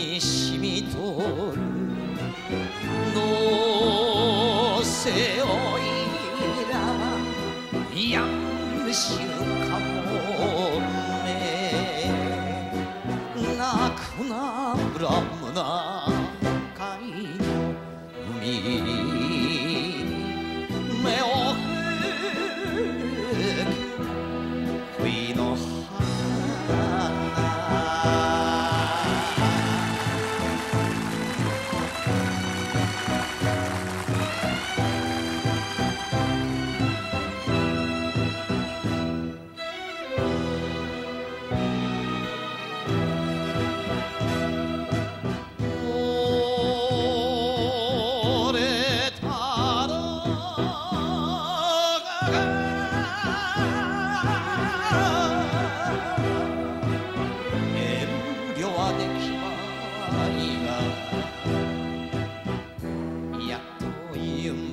にしみとる。のせおいらやむしゅかもめなくなむらむなかいの海。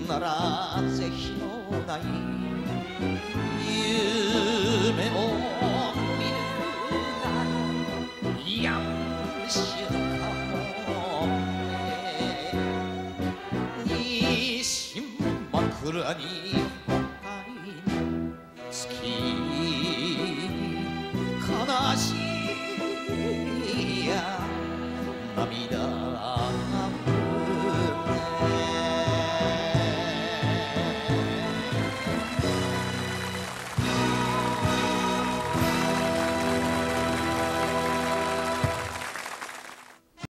なら是非のない夢を見るならやんしろかもにしん枕に深い月